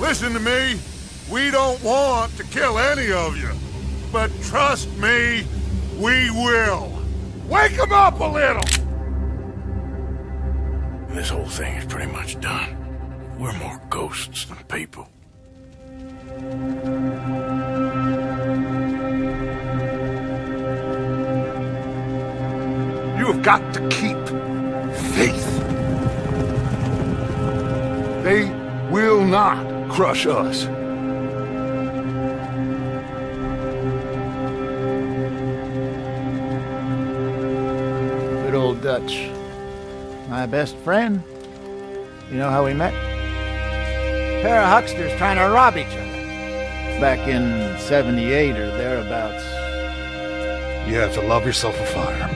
Listen to me. We don't want to kill any of you. But trust me, we will. Wake them up a little! This whole thing is pretty much done. We're more ghosts than people. You have got to keep faith. They will not crush us. Good old Dutch. My best friend. You know how we met? Pair of hucksters trying to rob each other. Back in 78 or thereabouts. You have to love yourself a fire.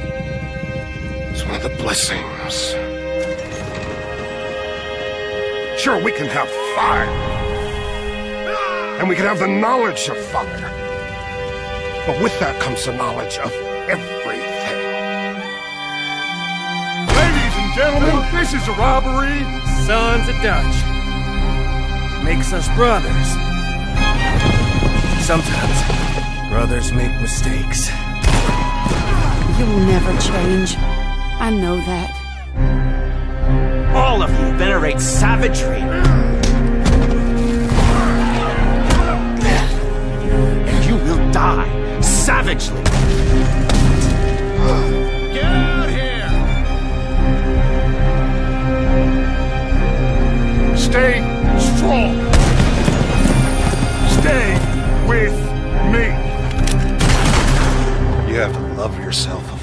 It's one of the blessings. Sure, we can have fire. And we can have the knowledge of fire. But with that comes the knowledge of everything. Ladies and gentlemen, this is a robbery. Sons of Dutch. Makes us brothers. Sometimes, brothers make mistakes. You'll never change. I know that. All of you venerate savagery. Savagely. Get out here! Stay strong. Stay with me. You have to love yourself